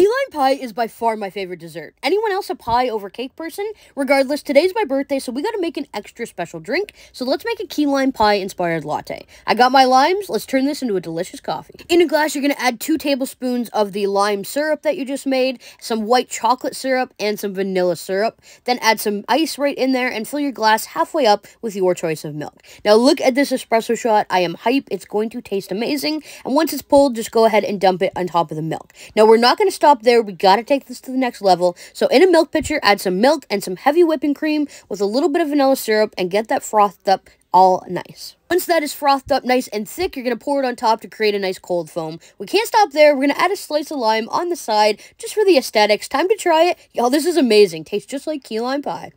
Key lime pie is by far my favorite dessert. Anyone else a pie over cake person? Regardless, today's my birthday, so we gotta make an extra special drink. So let's make a key lime pie inspired latte. I got my limes, let's turn this into a delicious coffee. In a glass, you're gonna add two tablespoons of the lime syrup that you just made, some white chocolate syrup, and some vanilla syrup. Then add some ice right in there and fill your glass halfway up with your choice of milk. Now look at this espresso shot. I am hype. It's going to taste amazing. And once it's pulled, just go ahead and dump it on top of the milk. Now we're not gonna stop there. We got to take this to the next level. So in a milk pitcher, add some milk and some heavy whipping cream with a little bit of vanilla syrup and get that frothed up all nice. Once that is frothed up nice and thick, you're going to pour it on top to create a nice cold foam. We can't stop there. We're going to add a slice of lime on the side just for the aesthetics. Time to try it. Y'all, this is amazing. Tastes just like key lime pie.